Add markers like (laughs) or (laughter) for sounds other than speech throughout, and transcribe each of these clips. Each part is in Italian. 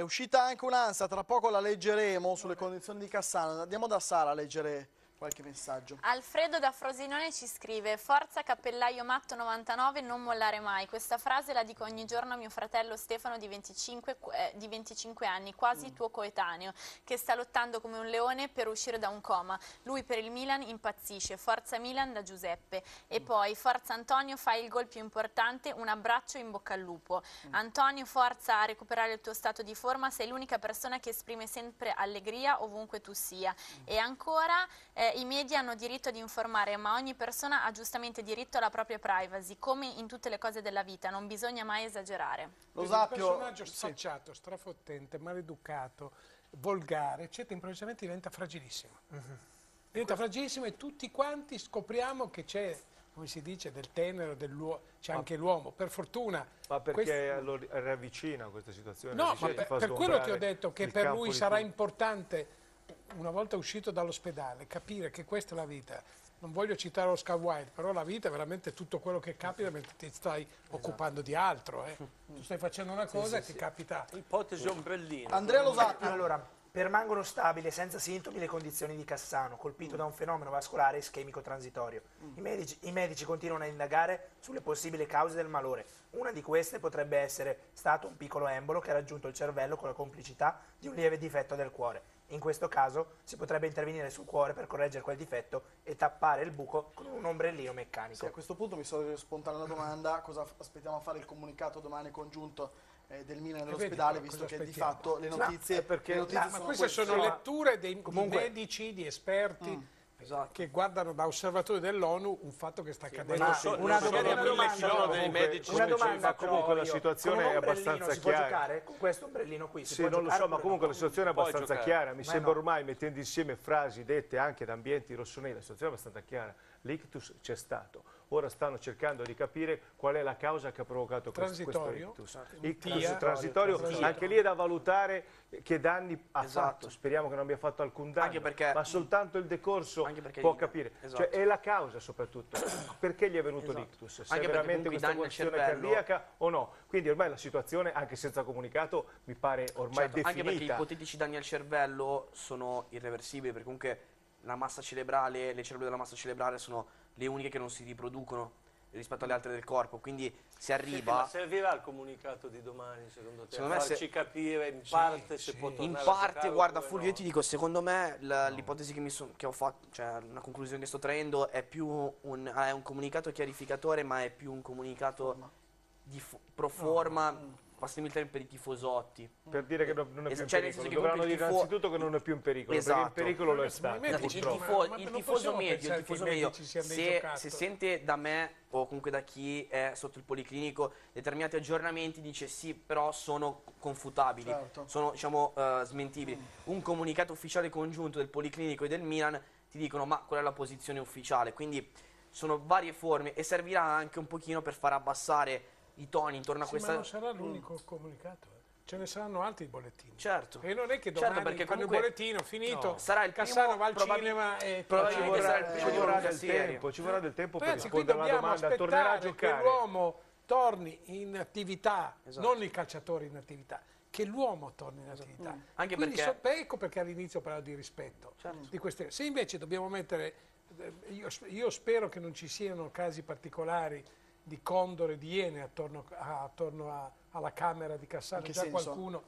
È uscita anche un'ansia, tra poco la leggeremo sulle condizioni di Cassano. Andiamo da Sara a leggere qualche messaggio. Alfredo da Frosinone ci scrive Forza cappellaio matto 99 non mollare mai questa frase la dico ogni giorno a mio fratello Stefano di 25, eh, di 25 anni quasi mm. tuo coetaneo che sta lottando come un leone per uscire da un coma lui per il Milan impazzisce Forza Milan da Giuseppe e mm. poi Forza Antonio fai il gol più importante un abbraccio in bocca al lupo mm. Antonio forza a recuperare il tuo stato di forma sei l'unica persona che esprime sempre allegria ovunque tu sia mm. e ancora eh, i media hanno diritto di informare, ma ogni persona ha giustamente diritto alla propria privacy, come in tutte le cose della vita, non bisogna mai esagerare. Lo Zappio... Un personaggio sfacciato, strafottente, maleducato, volgare, eccetera, improvvisamente diventa fragilissimo. Mhm. -huh. Diventa fragilissimo e tutti quanti scopriamo che c'è come si dice, del tenero, c'è anche l'uomo, per fortuna. Ma perché lo ravvicina questa situazione? No, ma per, per quello ti ho detto che per lui sarà importante una volta uscito dall'ospedale, capire che questa è la vita. Non voglio citare Oscar Wilde, però la vita è veramente tutto quello che capita mentre ti stai esatto. occupando di altro. Eh. Tu stai facendo una cosa sì, sì, che sì. capita. Ipotesi ombrellino. Andrea Losatti. Allora, permangono stabili senza sintomi le condizioni di Cassano, colpito mm. da un fenomeno vascolare ischemico transitorio. Mm. I, medici, I, medici, continuano a indagare sulle possibili cause del malore. Una di queste potrebbe essere stato un piccolo embolo che ha raggiunto il cervello con la complicità di un lieve difetto del cuore. In questo caso si potrebbe intervenire sul cuore per correggere quel difetto e tappare il buco con un ombrellino meccanico. Sì, a questo punto mi sorge spontanea la domanda, cosa aspettiamo a fare il comunicato domani congiunto eh, del Milan nell'ospedale, visto che di fatto le notizie... No, perché, le notizie no, ma queste sono letture dei, Comunque, medici, di esperti... Mm esatto. che guardano da osservatori dell'ONU un fatto che sta sì, accadendo. Ma so, una, domanda, una domanda, dei medici una domanda ma comunque la situazione è abbastanza si chiara. Può giocare con questo ombrellino qui? Si sì, non lo so, ma comunque la situazione è abbastanza chiara. Mi sembra ormai, mettendo insieme frasi dette anche da ambienti rossoneri, la situazione è abbastanza chiara. L'ictus c'è stato ora stanno cercando di capire qual è la causa che ha provocato questo, questo ictus. Ictus transitorio, transitorio, anche lì è da valutare che danni ha esatto. fatto, speriamo che non abbia fatto alcun danno, perché, ma soltanto il decorso può capire, esatto. cioè, è la causa soprattutto, (coughs) perché gli è venuto esatto. l'ictus, se anche è veramente questa questione cardiaca o no, quindi ormai la situazione anche senza comunicato mi pare ormai certo, definita. Anche perché gli ipotetici danni al cervello sono irreversibili, perché comunque la massa cerebrale, le cellule della massa cerebrale sono le uniche che non si riproducono rispetto alle altre del corpo, quindi si arriva... Ma servirà il comunicato di domani secondo te? Secondo a farci se... capire in parte sì, se può tornare In parte, guarda Fulvio, no. io ti dico, secondo me l'ipotesi che, so, che, ho fatto, cioè una conclusione che sto traendo è più un, è un comunicato chiarificatore, ma è più un comunicato di pro forma... No passami il termine per i tifosotti. Per dire che non è più in cioè, pericolo. Dovranno dire tifo... innanzitutto che non è più in pericolo, esatto. perché in pericolo lo è stato. Il, tifo, il tifoso medio, il tifoso medio se, se, sente da me o comunque da chi è sotto il policlinico determinati aggiornamenti dice sì, però sono confutabili, certo. sono diciamo uh, smentibili. Mm. Un comunicato ufficiale congiunto del policlinico e del Milan ti dicono ma qual è la posizione ufficiale, quindi sono varie forme e servirà anche un pochino per far abbassare i toni intorno a sì, questa... ma non sarà l'unico mm. comunicato. Eh. Ce ne saranno altri bollettini. Certo. E non è che certo, domani certo, perché comunque il bollettino finito, no. sarà il Cassano va al cinema e probabilmente sarà il primo ci vorrà del tempo, ci vorrà del tempo per rispondere alla domanda, tornerà a giocare. che l'uomo torni in attività, esatto. non il calciatore in attività, che l'uomo torni in attività. Mm. Anche Quindi perché... So, ecco perché all'inizio parlavo di rispetto. Certo. Di queste, se invece dobbiamo mettere, eh, io, io spero che non ci siano casi particolari di condore, di iene attorno, a, attorno a, alla camera di Cassano, già qualcuno,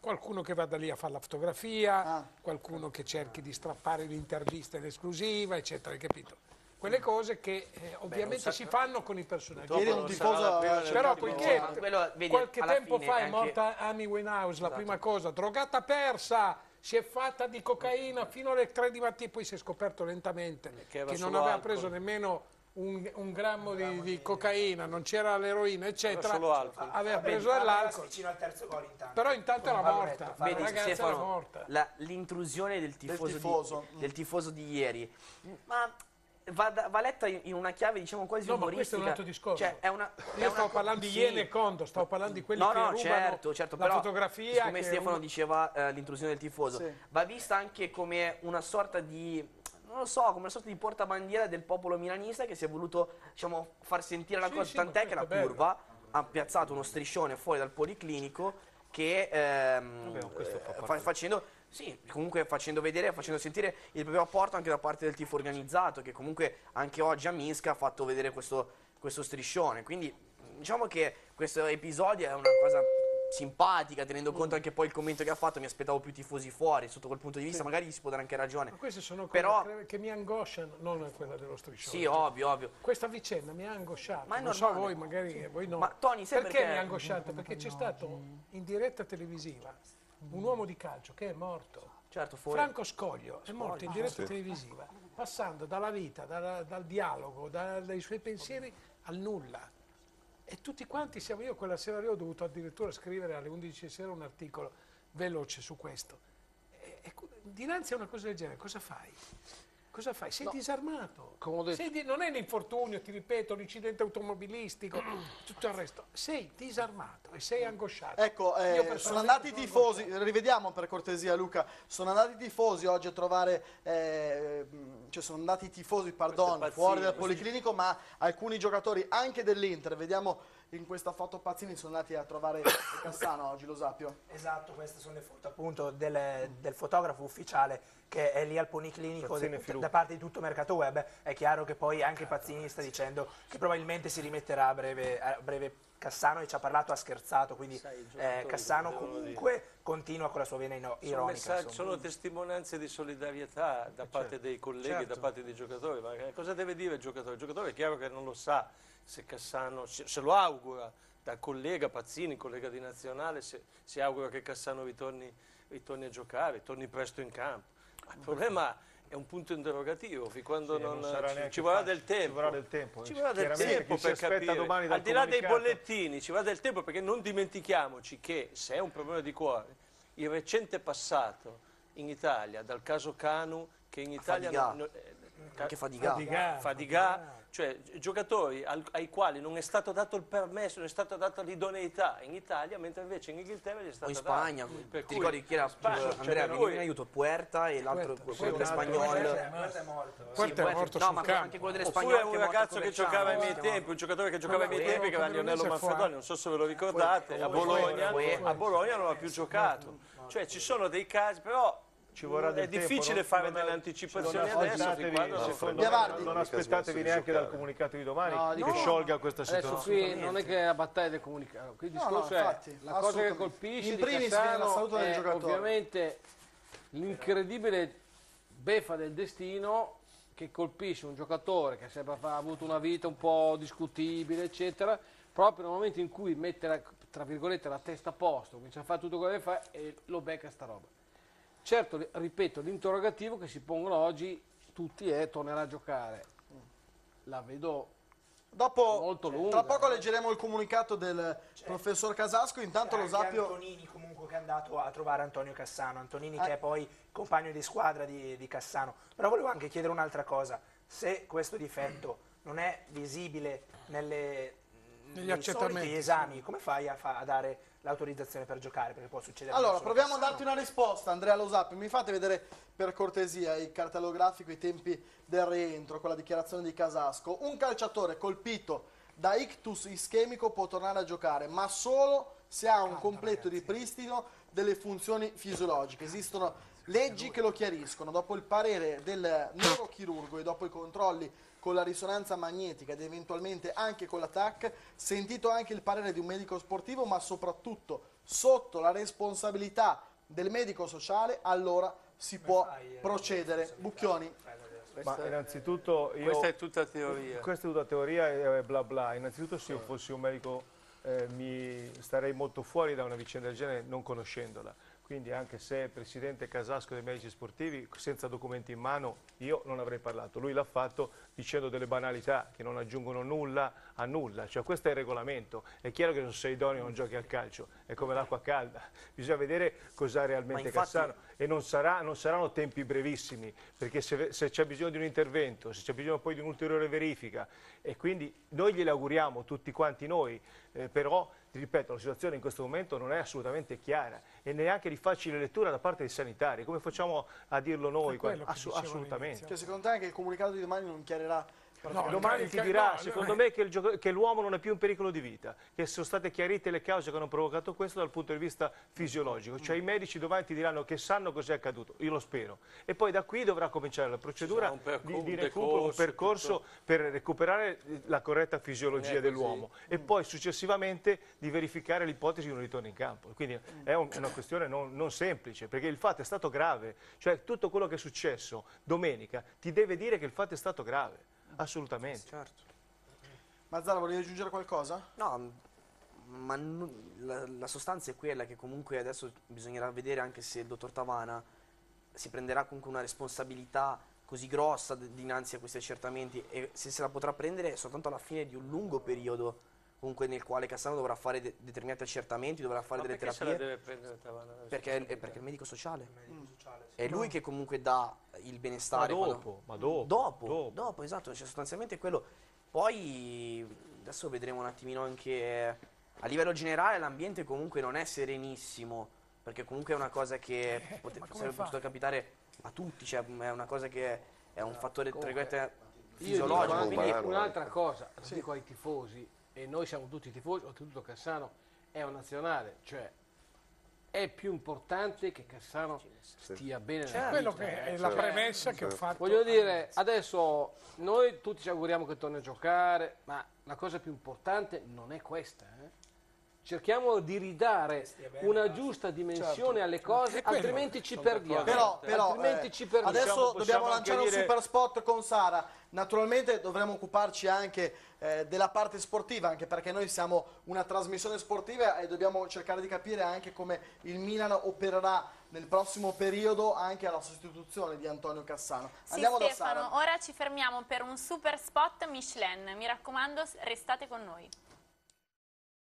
qualcuno, che vada lì a fare la fotografia, ah. qualcuno che cerchi di strappare l'intervista in esclusiva, eccetera, hai capito? Quelle cose che eh, ovviamente Beh, si fanno con i personaggi. Ieri un tifoso, però poiché quello, vedi, qualche tempo fa è morta Amy Winehouse, esatto. la prima cosa, drogata persa, si è fatta di cocaina fino alle 3 di mattina, poi si è scoperto lentamente che, che non aveva preso nemmeno un, un, grammo, di, di, cocaina, non c'era l'eroina, eccetera, aveva preso dell'alcol. intanto. Però intanto era morta, Vedi, Stefano, l'intrusione del tifoso, del, tifoso. Di, del tifoso di ieri. Ma Va, va, letta in una chiave diciamo quasi no, umoristica. ma questo è un altro discorso. Cioè, è una, Io stavo parlando di Iene e Condo, stavo parlando di quelli no, che no, rubano certo, certo, la però, fotografia. Come Stefano un... diceva, eh, l'intrusione del tifoso. Sì. Va vista anche come una sorta di non lo so, come una sorta di portabandiera del popolo milanista che si è voluto diciamo, far sentire la sì, cosa, sì, tant'è che la curva ha piazzato uno striscione fuori dal policlinico che ehm, Vabbè, fa facendo sì, comunque facendo vedere, facendo sentire il proprio apporto anche da parte del tifo organizzato, che comunque anche oggi a Minsk ha fatto vedere questo, questo striscione. Quindi diciamo che questo episodio è una cosa simpatica, tenendo conto anche poi il commento che ha fatto, mi aspettavo più tifosi fuori, sotto quel punto di vista, sì. magari gli si può dare anche ragione. Ma queste sono cose Però... che mi angosciano, non quella dello striscione. Sì, ovvio, ovvio. Questa vicenda mi ha angosciato, ma non so voi, magari sì. voi no. Ma Tony, perché, perché mi ha angosciato? Perché c'è stato in diretta televisiva un uomo di calcio che è morto. Certo, Franco Scoglio è morto in diretta sì. televisiva, passando dalla vita, dal, dal dialogo, da, dai suoi pensieri al nulla. E tutti quanti siamo, io quella sera ho dovuto addirittura scrivere alle 11 sera un articolo veloce su questo. E, e, dinanzi a una cosa del genere, cosa fai? Cosa fai? Sei no. disarmato. Sei non è l'infortunio, ti ripeto, l'incidente automobilistico, (clears throat) tutto il resto. Sei disarmato e sei angosciato. Ecco, eh, sono andati i tifosi, rivediamo per cortesia Luca, sono andati i tifosi oggi a trovare, eh, cioè sono andati i tifosi, pardon, fuori dal policlinico, ma alcuni giocatori anche dell'Inter, vediamo in questa foto Pazzini sono andati a trovare (coughs) Cassano oggi, lo sappio. Esatto, queste sono le foto appunto del, del fotografo ufficiale che è lì al poniclinico de, da parte di tutto Mercato Web. È chiaro che poi anche Pazzini sta dicendo che probabilmente si rimetterà a breve, a breve Cassano e ci ha parlato, ha scherzato, quindi eh, Cassano comunque continua con la sua vena ironica. Sono, sono testimonianze di solidarietà da parte certo. dei colleghi, certo. da parte dei giocatori, ma cosa deve dire il giocatore? Il giocatore è chiaro che non lo sa se Cassano, se lo augura dal collega Pazzini, collega di nazionale, se, si augura che Cassano ritorni, ritorni, a giocare, ritorni presto in campo. Ma il problema è un punto interrogativo, fin quando sì, non, non ci, ci, vorrà del tempo. Ci vorrà del tempo, ci vorrà del tempo per capire. Al di là dei bollettini, ci vorrà del tempo perché non dimentichiamoci che se è un problema di cuore, il recente passato in Italia, dal caso Canu, che in Italia... Non, eh, anche Fadigà. Fadigà, Fadigà cioè giocatori al, ai quali non è stato dato il permesso, non è stata data l'idoneità in Italia, mentre invece in Inghilterra gli è stata data. in Spagna, data. ti ricordi chi era Spagna, cioè, Andrea, cioè, lui... in aiuto, Puerta e l'altro, quello del Spagnolo. Puerta è morto. Puerta è morto no, ma anche quello delle Spagnole. Oppure un ragazzo che giocava ai miei tempi, un giocatore che giocava ai miei tempi, che era Lionello Manfredoni, non so se ve lo ricordate, a Bologna, a Bologna non ha più giocato. Cioè ci sono dei casi, però ci vorrà del è tempo, difficile non, fare non delle anticipazioni adesso no, non, non aspettatevi neanche dal comunicato di domani no, che sciolga questa situazione. adesso qui non è che è la battaglia del comunicato qui il discorso è infatti, la cosa che colpisce in primis la salute del giocatore. ovviamente l'incredibile beffa del destino che colpisce un giocatore che ha sempre avuto una vita un po' discutibile eccetera proprio nel momento in cui mette la, tra virgolette la testa a posto comincia a fare tutto quello che fa e lo becca sta roba Certo, ripeto, l'interrogativo che si pongono oggi tutti è tornerà a giocare. La vedo Dopo, molto lunga. Tra poco leggeremo il comunicato del cioè, professor Casasco, intanto lo Sapio... Antonini comunque che è andato a trovare Antonio Cassano, Antonini ah. che è poi compagno di squadra di, di Cassano. Però volevo anche chiedere un'altra cosa, se questo difetto non è visibile nelle, negli accertamenti esami, come fai a, fa, a dare l'autorizzazione per giocare, perché può succedere Allora, proviamo a darti una risposta, Andrea Losappi. Mi fate vedere per cortesia il cartellografico, i tempi del rientro, con la dichiarazione di Casasco. Un calciatore colpito da ictus ischemico può tornare a giocare, ma solo se ha un completo ripristino delle funzioni fisiologiche. Esistono leggi che lo chiariscono. Dopo il parere del neurochirurgo e dopo i controlli con la risonanza magnetica ed eventualmente anche con la TAC, sentito anche il parere di un medico sportivo, ma soprattutto sotto la responsabilità del medico sociale, allora si può eh, procedere. Bucchioni. Ma innanzitutto io, questa è tutta teoria. Questa è tutta teoria e bla bla. Innanzitutto se io fossi un medico eh, mi starei molto fuori da una vicenda del genere non conoscendola quindi anche se presidente Casasco dei medici sportivi senza documenti in mano io non avrei parlato, lui l'ha fatto dicendo delle banalità che non aggiungono nulla a nulla, cioè questo è il regolamento, è chiaro che non sei idoneo non giochi al calcio, è come l'acqua calda, (laughs) bisogna vedere cosa ha realmente infatti... Cassano e non, sarà, non, saranno tempi brevissimi perché se, se c'è bisogno di un intervento, se c'è bisogno poi di un'ulteriore verifica e quindi noi gliele auguriamo tutti quanti noi, eh, però ripeto, la situazione in questo momento non è assolutamente chiara e neanche di facile lettura da parte dei sanitari. Come facciamo a dirlo noi? Assu assolutamente. Cioè, secondo te anche il comunicato di domani non chiarirà No, domani ti dirà, no, secondo me, che, che l'uomo non è più in pericolo di vita, che sono state chiarite le cause che hanno provocato questo dal punto di vista fisiologico. Cioè i medici domani ti diranno che sanno cos'è accaduto, io lo spero. E poi da qui dovrà cominciare la procedura di, di recupero, un percorso tutto. per recuperare la corretta fisiologia dell'uomo e poi successivamente di verificare l'ipotesi di un ritorno in campo. Quindi è, un, è una questione non, non semplice, perché il fatto è stato grave. Cioè tutto quello che è successo domenica ti deve dire che il fatto è stato grave. Assolutamente. Certo. Mazzara, volevi aggiungere qualcosa? No, ma la, la, sostanza è quella che comunque adesso bisognerà vedere anche se il dottor Tavana si prenderà comunque una responsabilità così grossa dinanzi a questi accertamenti e se se la potrà prendere soltanto alla fine di un lungo periodo comunque nel quale Cassano dovrà fare de determinati accertamenti, dovrà fare Ma delle terapie. Se la deve prendere Tavana? Perché, è, perché è il medico sociale. Il medico sociale sì. È lui no. che comunque dà il benestare. Ma dopo, quando... ma dopo, dopo, dopo. Dopo, esatto, cioè sostanzialmente quello. Poi adesso vedremo un attimino anche a livello generale l'ambiente comunque non è serenissimo, perché comunque è una cosa che eh, pote- sarebbe potuto capitare a tutti, cioè è una cosa che è un fattore tra virgolette fisiologico. Quindi un'altra cosa, lo sì. dico ai tifosi, e noi siamo tutti tifosi, oltretutto Cassano è un nazionale, cioè è più importante che Cassano stia bene certo. quello che è la certo. premessa certo. che ho certo. fatto voglio dire adesso noi tutti ci auguriamo che torni a giocare ma la cosa più importante non è questa eh? Cerchiamo di ridare una giusta dimensione certo. alle cose, altrimenti ci perdiamo. Però, però altrimenti eh, ci perdiamo. adesso possiamo, dobbiamo lanciare dire... un super spot con Sara. Naturalmente dovremo occuparci anche eh, della parte sportiva, anche perché noi siamo una trasmissione sportiva e dobbiamo cercare di capire anche come il Milan opererà nel prossimo periodo anche alla sostituzione di Antonio Cassano. Andiamo sì, Stefano, ora ci fermiamo per un super spot Michelin. Mi raccomando, restate con noi.